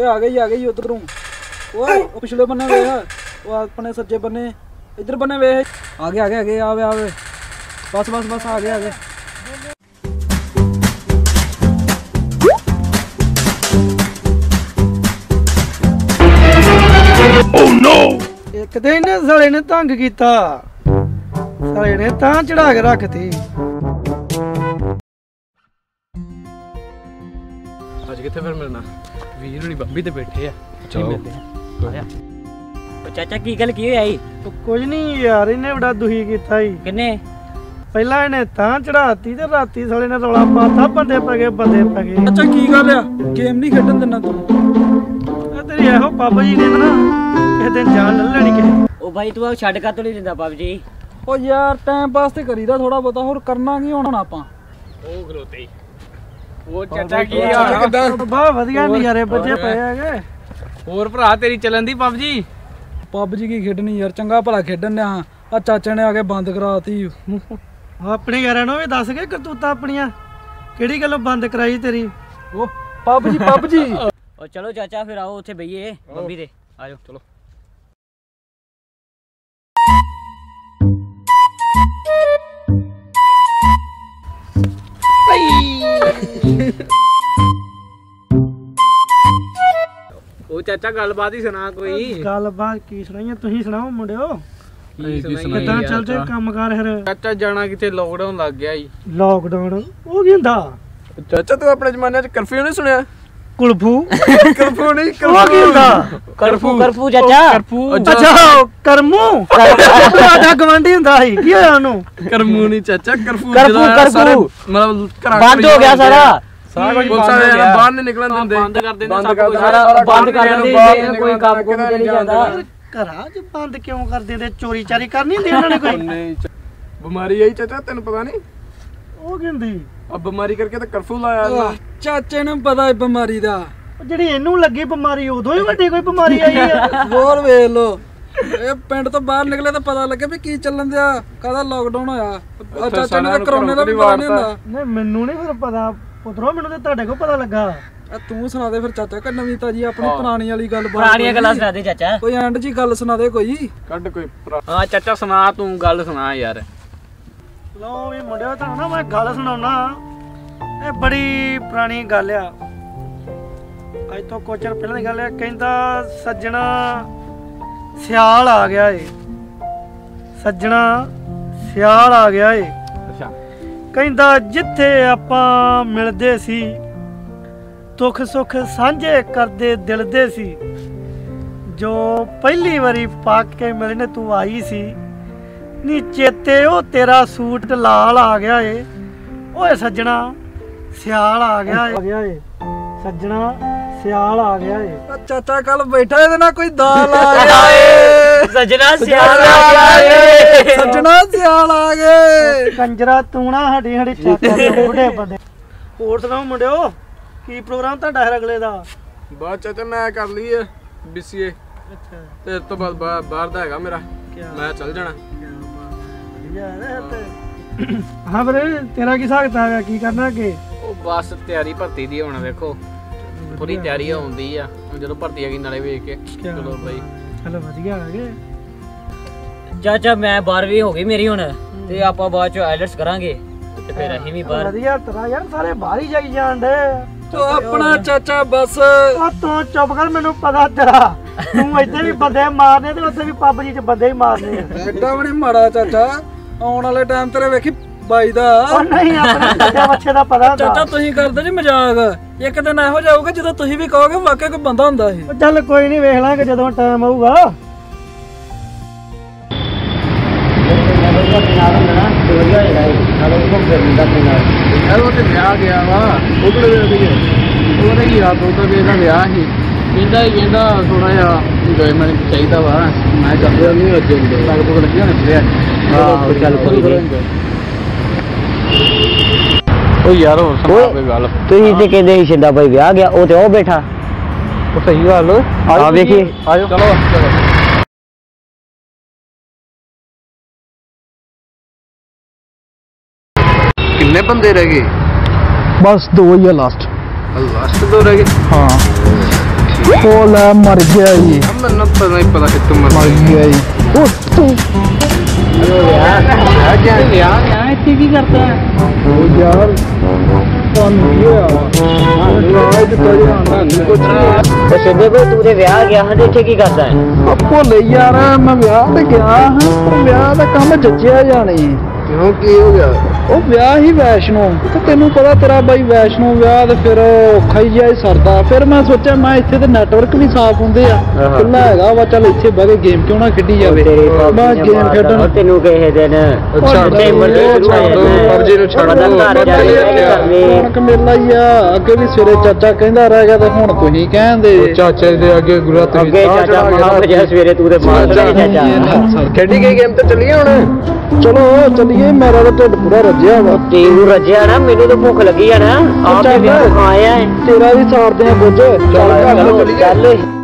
ਆ ਗਈ ਆ ਗਈ ਉਧਰੋਂ। ਓਏ ਉਹ ਪਿਛਲੇ ਬੰਨੇ ਵੇਖ। ਉਹ ਆਪਣੇ ਸੱਜੇ ਬੰਨੇ। ਇਧਰ ਬੰਨੇ ਵੇਖ। ਆ ਗਏ ਆ ਗਏ ਆ ਗਏ ਆਵੇ ਆਵੇ। ਬਸ ਬਸ ਬਸ ਆ ਗਏ ਆ ਗਏ। ਇੱਕ ਤੇ ਇਹਨੇ ਸਾਲੇ ਨੇ ਤੰਗ ਕੀਤਾ। ਸਾਲੇ ਨੇ ਤਾਂ ਚੜਾ ਕੇ ਰੱਖਤੀ। ਕਿੱਥੇ ਫਿਰ ਮਿਲਣਾ? ਵੀਰ ਹੁਣੀ ਬੰਬੀ ਤੇ ਬੈਠੇ ਆ। ਚਲੋ। ਆਇਆ। ਉਹ ਚਾਚਾ ਕੀ ਗੱਲ ਕੀ ਹੋਈ ਆਈ ਉਹ ਕੁਝ ਨਹੀਂ ਯਾਰ ਇਹਨੇ ਬੜਾ ਦੁਖੀ ਕੀਤਾ ਈ ਕਿੰਨੇ? ਪਹਿਲਾਂ ਇਹਨੇ ਤਾਂ ਚੜਾਤੀ ਤੇ ਰਾਤੀ ਸਾਲੇ ਨੇ ਰੌਲਾ ਪਾਤਾ ਬੰਦੇ ਪੈ ਗਏ ਬੰਦੇ ਪੈ ਗਏ। ਅੱਛਾ ਕੀ ਗੱਲ ਆ? ਗੇਮ ਨਹੀਂ ਖੇਡਣ ਦਿੰਦਾ ਤੂੰ? ਇਹ ਤੇਰੀ ਇਹੋ ਬਾਬਾ ਜੀ ਨੇ ਨਾ ਕਿਸੇ ਦਿਨ ਜਾਨ ਲੈ ਲੈਣੀ ਕਿਸੇ ਉਹ ਭਾਈ ਤੂੰ ਆ ਛੱਡ ਕਾ ਨਹੀਂ ਦਿੰਦਾ ਬਾਬ ਜੀ? ਓ ਯਾਰ ਟਾਈਮ ਪਾਸ ਤੇ ਕਰੀਦਾ ਥੋੜਾ ਬਹੁਤਾ ਹੋਰ ਕਰਨਾ ਕੀ ਹੁਣ ਆਪਾਂ? ਉਹ ਖਲੋਤੇ ਹੀ ਉਹ ਚਾਚਾ ਕੀ ਹਾਲ ਕਿਦਾਂ? ਬਾ ਵਧੀਆ ਨਜ਼ਾਰੇ ਬੱਜੇ ਪਏ ਹੈਗੇ। ਹੋਰ ਭਰਾ ਤੇਰੀ ਚੱਲਣ ਦੀ ਪੱਬ ਜੀ ਪਬਜੀ ਕੀ ਖੇਡਣੀ ਯਾਰ ਚੰਗਾ ਭਲਾ ਖੇਡਣ ਨੇ ਆ ਆ ਚਾਚੇ ਨੇ ਆ ਕੇ ਬੰਦ ਕਰਾਤੀ। ਉਹ ਆਪਣੇ ਯਾਰਾਂ ਨੂੰ ਵੀ ਦੱਸ ਕੇ ਕਰਤੂਤਾਂ ਆਪਣੀਆਂ। ਕਿਹੜੀ ਗੱਲੋਂ ਬੰਦ ਕਰਾਈ ਤੇਰੀ? ਓ ਪਬਜੀ ਪਬਜੀ। ਉਹ ਚਲੋ ਚਾਚਾ ਫਿਰ ਆਓ ਉੱਥੇ ਬਈਏ ਬੰਬੀ ਤੇ। ਆਜੋ। ਚਲੋ। ਉਹ ਚਾਚਾ ਗੱਲਬਾਤ ਹੀ ਸੁਣਾ ਕੋਈ। ਗੱਲਬਾਤ ਕੀ ਸੁਣਾਈਆਂ? ਤੁਸੀਂ ਸੁਣਾਓ ਮੁੰਡਿਓ। ਕੀ ਕਿੱਦਾਂ ਚੱਲਦੇ ਕੰਮਕਾਰ ਫਿਰ? ਚਾਚਾ ਜਾਣਾ ਕਿਤੇ ਲੋਕਡਾਊਨ ਲੱਗ ਗਿਆ ਈ ਲੋਕਡਾਊਨ ਉਹ ਕੀ ਹੁੰਦਾ? ਚਾਚਾ ਤੂੰ ਆਪਣੇ ਜ਼ਮਾਨੇ 'ਚ ਕਰਫਿਊ ਨਹੀਂ ਸੁਣਿਆ? ਕੁਲਫੂ। ਕਰਫਿਊ ਨਹੀਂ ਉਹ ਕੀ ਹੁੰਦਾ? ਕਰਫੂ ਕਰਫੂ। ਚਾਚਾ। ਕਰਫੂ। ਅੱਛਾ। ਕਰਮੂ। ਤੁਹਾਡਾ ਗਵੰਡੀ ਹੁੰਦਾ ਸੀ। ਕੀ ਹੋਇਆ ਉਹਨੂੰ? ਕਰਮੂ ਨਹੀਂ ਚਾਚਾ ਕਰਫੂ ਕਰਫੂ, ਕਰਫੂ। ਮਤਲਬ ਘਰਾਂ ਬੰਦ ਹੋ ਗਿਆ ਸਾਰਾ। ਸਾਰਾ ਕੁਝ ਬੰਦ ਹੋ ਗਿਆ। ਬਾਹਰ ਨਹੀਂ ਨਿਕਲਣ ਦਿੰਦੇ। ਬੰਦ ਕਰ ਦਿੰਦੇ ਸਭ ਕੁਝ। ਸਾਰਾ ਬੰਦ ਕਰ ਦਿੰਦੇ ਕੋਈ ਕੰਮ ਤੇ ਨਹੀਂ ਜਾਂਦਾ। ਘਰਾਂ 'ਚ ਬੰਦ ਕਿਉਂ ਕਰਦੇ ਤੇ ਚੋਰੀ ਚਾਰੀ ਕਰਨੀ ਹੁੰਦੀ ਉਹਨਾਂ ਨੇ ਕੋਈ? ਨਹੀਂ ਚਾ- ਬਿਮਾਰੀ ਆਈ ਚਾਚਾ ਤੈਨੂੰ ਪਤਾ ਨਹੀਂ? ਉਹ ਕੀ ਹੁੰਦੀ? ਆ ਬਿਮਾਰੀ ਕਰਕੇ ਤਾਂ ਕਰਫਿਊ ਲਾਇਆ ਨੇ। ਚਾਚੇ ਨੂੰ ਪਤਾ ਹੈ ਬਿਮਾਰੀ ਦਾ। ਜਿਹੜੀ ਇਹਨੂੰ ਲੱਗੀ ਬਿਮਾਰੀ ਉਦੋਂ ਹੀ ਵੱਡੀ ਕੋਈ ਬਿਮਾਰੀ ਆਈ ਆ। ਹੋਰ ਵੇਖ ਲੋ ਇਹ ਪਿੰਡ ਤੋਂ ਬਾਹਰ ਨਿਕਲੇ ਤਾਂ ਪਤਾ ਲੱਗੇ ਵੀ ਕੀ ਚੱਲਣ ਦਿਆ ਕਾਹਦਾ ਲੋਕਡਾਊਨ ਹੋਇਆ। ਆ ਚਾਚੇ ਨੂੰ ਤਾਂ ਕਰੋਨੇ ਦਾ ਵੀ ਪਤਾ ਨਹੀਂ ਹੁੰਦਾ। ਨਹੀਂ ਮੈਨੂੰ ਨਹੀਂ ਫਿਰ ਪਤਾ। ਪੁੱਤਰੋ ਮੈਨੂੰ ਤੇ ਤੁਹਾਡੇ ਕੋਲ ਪਤਾ ਲੱਗਾ। ਆ ਤੂੰ ਸੁਣਾ ਦੇ ਫਿਰ ਚਾਚਾ ਕਿ ਨਵੀਂ ਤਾਜੀ ਆਪਣੀ ਪੁਰਾਣੀ ਵਾਲੀ ਗੱਲ ਬਾਤ ਪੁਰਾਣੀਆਂ ਗੱਲਾਂ ਸੁਣਾ ਦੇ ਚਾਚਾ। ਕੋਈ ਐਂਡ ਜੀ ਗੱਲ ਸੁਣਾ ਦੇ ਕੋਈ। ਕੱਢ ਕੋਈ ਹਾਂ ਚਾਚਾ ਸੁਣਾ ਤੂੰ ਗੱਲ ਸੁਣਾ ਯਾਰ। ਲਓ ਵੀ ਮੁੰਡਿਓ ਤੁਹਾਨੂੰ ਨਾ ਮੈਂ ਗੱਲ ਸੁਣਾਉਣਾ ਇਹ ਬੜੀ ਪੁਰਾਣੀ ਗੱਲ ਆ। ਅੱਜ ਤੋਂ ਕੁਝ ਚਿਰ ਪਹਿਲਾਂ ਦੀ ਗੱਲ ਆ ਕਹਿੰਦਾ ਸੱਜਣਾ ਸਿਆਲ ਆ ਗਿਆ ਏ। ਸੱਜਣਾ ਸਿਆਲ ਆ ਗਿਆ ਏ। ਅੱਛਾ। ਕਹਿੰਦਾ ਜਿੱਥੇ ਆਪਾਂ ਮਿਲਦੇ ਸੀ ਦੁੱਖ ਸੁੱਖ ਸਾਂਝੇ ਕਰਦੇ ਦਿਲ ਦੇ ਸੀ। ਜੋ ਪਹਿਲੀ ਵਾਰੀ ਪਾ ਕੇ ਮਿਲਣੇ ਤੂੰ ਆਈ ਸੀ ਨੀ ਚੇਤੇ ਉਹ ਤੇਰਾ ਸੂਟ ਲਾਲ ਆ ਗਿਆ ਏ। ਓਏ ਸੱਜਣਾ ਸਿਆਲ ਆ ਗਿਆ ਏ। ਆ ਗਿਆ ਏ। ਸੱਜਣਾ ਸਿਆਲ ਆ ਗਿਆ ਏ। ਚਾਚਾ ਕੱਲ ਬੈਠਾ ਇਹਦੇ ਨਾਲ ਕੋਈ ਦਾਲ ਆ ਗਿਆ ਏ। ਸਜਣਾ ਸਿਆਲ ਆ ਗਿਆ ਏ। ਸੱਜਣਾ ਸਿਆਲ ਆ ਗਏ ਕੰਜਰਾ ਤੂੰ ਨਾ ਹੱਡੀ ਹੱਡੀ ਬੁੱਢੇ ਬੰਦੇ। ਹੋਰ ਸੁਣਾਓ ਮੁੰਡਿਓ ਕੀ ਪ੍ਰੋਗਰਾਮ ਤੁਹਾਡਾ ਹੈ ਅਗਲੇ ਦਾ? ਬਾਅਦ ਚਾਚਾ ਮੈਂ ਕਰ ਲਈ ਹੈ ਬੀਸੀਏ। ਅੱਛਾ। ਤੇ ਇਸ ਤੋਂ ਬਾਅਦ ਬਾਹਰ ਦਾ ਹੈਗਾ ਮੇਰਾ। ਮੈਂ ਚੱਲ ਜਾਣਾ। ਹਾਂ। ਵੀਰੇ ਤੇਰਾ ਕੀ ਹਿਸਾਬ ਹੈ ਕੀ ਕਰਨਾ ਅੱਗੇ? ਉਹ ਬਸ ਤਿਆਰੀ ਭਰਤੀ ਦੀ ਹੁਣ ਵੇਖੋ। ਪੂਰੀ ਤਿਆਰੀ ਹੁੰਦੀ ਆ। ਜਦੋਂ ਭਰਤੀ ਆ ਗਈ ਨਾਲੇ ਵੇਖ ਕੇ ਚਲੋ ਬਾਈ। ਚਲੋ ਵਧੀਆ ਆ ਗਏ। ਚਾਚਾ ਮੈਂ 12ਵੀਂ ਹੋ ਗਈ ਮੇਰੀ ਹੁਣ ਤੇ ਆਪਾਂ ਬਾਅਦ ਚ ਆਇਲਟਸ ਕਰਾਂਗੇ। ਤੇ ਫਿਰ ਅਸੀਂ ਵੀ ਬਾਹਰ ਵਧੀਆ ਤੇਰਾ ਯਾਰ ਸਾਰੇ ਬਾਹਰ ਹੀ ਜਾਈ ਜਾਣ ਤੋ ਆਪਣਾ ਚਾਚਾ ਬਸ। ਤੂੰ ਚੁੱਪ ਕਰ ਮੈਨੂੰ ਪਤਾ ਤੇਰਾ। ਤੂੰ ਇੱਥੇ ਵੀ ਬੰਦੇ ਮਾਰਨੇ ਤੇ ਉੱਥੇ ਵੀ ਪੱਬ ਜੀ ਚ ਬੰਦੇ ਹੀ ਮਾਰਨੇ ਐਡਾ ਵੀ ਨੀ ਮਾੜਾ ਚਾਚਾ। ਆਉਣ ਵਾਲੇ ਟਾਈਮ ਤੇਰੇ ਵੇਖੀ ਬਾਈ ਦਾ। ਉਹ ਨਹੀਂ ਆਪਣੇ ਬੱਚੇ ਬੱਚੇ ਦਾ ਪਤਾ ਚਾਚਾ ਹੁੰਦਾ ਤੁਸੀਂ ਕਰਦੇ ਜੀ ਮਜ਼ਾਕ। ਇੱਕ ਦਿਨ ਇਹੋ ਜਾਊਗਾ ਜਦੋਂ ਤੁਸੀਂ ਵੀ ਕਹੋਗੇ ਵਾਕਿਆ ਕੋਈ ਬੰਦਾ ਹੁੰਦਾ ਇਹ। ਚੱਲ ਕੋਈ ਨਹੀਂ ਵੇਖ ਲਾਂਗੇ ਜਦੋਂ ਟਾਈਮ ਆਊਗਾ। ਯਾਰ ਉਹ ਤੇ ਵਿਆਹ ਗਿਆ ਵਾ ਉਹਦੇ ਵੇਲੇ ਦੀ ਉਹਦੇ ਕੀ ਰਾਤ ਉਹ ਤਾਂ ਇਹਦਾ ਵਿਆਹ ਸੀ। ਕਹਿੰਦਾ ਹੀ ਕਹਿੰਦਾ ਥੋੜਾ ਜਿਹਾ ਇੰਜੋਇਮੈਂਟ ਚਾਹੀਦਾ ਵਾ। ਮੈਂ ਚੱਲਦਾ ਨਹੀਂ ਅੱਜ ਲੱਗ ਪੋ ਲੱਗੀ ਹੋਣੀ ਤੇ ਹਾਂ, ਚੱਲ ਕੋਈ ਨੀ। ਉਹ ਯਾਰ ਹੋਰ ਸੁਣਾ ਕੋਈ ਗੱਲ? ਤੁਸੀਂ ਤੇ ਕਹਿੰਦੇ ਸੀ ਸ਼ਿੰਦਾ ਭਾਈ ਵਿਆਹ ਗਿਆ ਉਹ ਤੇ ਉਹ ਬੈਠਾ। ਉਹ ਸਹੀ ਗੱਲ। ਆ ਵੇਖੀਏ। ਆਜੋ ਚਲੋ ਚਲੋ। ਕਿੰਨੇ ਬੰਦੇ ਰਹਿ ਗਏ? ਬਸ ਦੋ ਹੀ ਆ ਲਾਸਟ ਲਾਸਟ ਦੋ ਰਹਿ ਗਏ? ਹਾਂ। ਠੀਕ ਉਹ ਲੈ ਮਰ ਗਿਆ ਜੀ। ਮੈਨੂੰ ਤਾਂ ਨਹੀਂ ਪਤਾ ਕਿ ਤੂੰ ਮਰ ਗਿਆ ਜੀ। ਉਹ ਤੂੰ ਵਿਆਹ ਗਿਆ ਵਿਆਹ ਗਿਆ ਇੱਥੇ ਕੀ ਕਰਦਾ ਉਹ ਯਾਰ ਤੁਹਾਨੂੰ ਕੀ ਹੋਇਆ ਰਾਜ ਕਰੀ ਆਂਦਾ ਨਹੀਂ ਤੇ ਸਿੱਧੇ ਕੋਈ ਤੂੰ ਤੇ ਵਿਆਹ ਗਿਆ ਹਾਂ ਤੇ ਇੱਥੇ ਕੀ ਕਰਦਾ ਹੈ ਆਪੋ ਲਈ ਯਾਰ ਮੈਂ ਵਿਆਹ ਤੇ ਗਿਆ ਹਾਂ ਪਰ ਵਿਆਹ ਦਾ ਕੰਮ ਜੱਜਿਆ ਜਾਣੀ ਕਿਉਂ, ਕੀ ਹੋ ਗਿਆ? ਉਹ ਵਿਆਹ ਹੀ ਵੈਸ਼ਨੋ ਤੇ ਤੈਨੂੰ ਪਤਾ ਤੇਰਾ ਬਾਈ ਵੈਸ਼ਨੋ ਵਿਆਹ ਤੇ ਫਿਰ ਔਖਾ ਹੀ ਜਿਹਾ ਹੀ ਸਰਦਾ। ਫਿਰ ਮੈਂ ਸੋਚਿਆ ਮੈਂ ਇੱਥੇ ਤੇ ਨੈਟਵਰਕ ਵੀ ਸਾਫ਼ ਹੁੰਦੇ ਆ। ਖੁੱਲਾ ਹੈਗਾ ਵਾ ਚੱਲ ਇੱਥੇ ਬਹਿ ਕੇ ਗੇਮ ਕਿਉਂ ਨਾ ਖੇਡੀ ਜਾਵੇ। ਮੈਂ ਗੇਮ ਖੇਡਣ ਤੈਨੂੰ ਕਿਸੇ ਦਿਨ। ਛੱਡ ਤੇ ਦੋ, ਮਰਜ਼ੀ ਛੱਡ ਛੁਡਾਇਆ ਦੋ, ਜਾਏ। ਮਰਜ਼ੀ ਨੂੰ ਛੱਡ ਦੋ, ਘਰ ਜਾ ਕੇ ਬੰਦਾ ਕੀ ਕਰਨੀ ਰੌਣਕ ਮੇਲਾ ਹੀ ਆ ਅੱਗੇ ਵੀ ਸਵੇਰੇ ਚਾਚਾ ਕਹਿੰਦਾ ਰਹਿ ਗਿਆ ਤੇ ਹੁਣ ਤੁਸੀਂ ਕਹਿੰਦੇ ਚਾਚਾ ਦੇ ਅੱਗੇ ਗੁਰੂ ਹੱਥ ਅੱਗੇ ਚਾਚਾ ਮਹਾ ਜਿਹਾ ਸਵੇਰੇ ਤੂੰ ਤੇ ਮਾਰ ਚਾਚਾ ਚਾਚਾ। ਖੇਡੀ ਗਈ ਗੇਮ ਤੇ ਚੱਲੀ ਹੁਣ? ਚਲੋ ਚੱਲੀਏ ਮੇਰਾ ਤਾਂ ਢਿੱਡ ਪੂਰਾ ਰੱਜਿਆ ਵਾ। ਤੈਨੂੰ ਰੱਜਿਆ ਨਾ ਮੈਨੂੰ ਤਾਂ ਭੁੱਖ ਲੱਗੀ ਆ ਨਾ। ਆਪ ਤੇ ਹੈ ਤੇਰਾ ਵੀ ਸਾਰਦੇ ਆ ਕੁਝ। ਚੱਲ। ਚੱਲ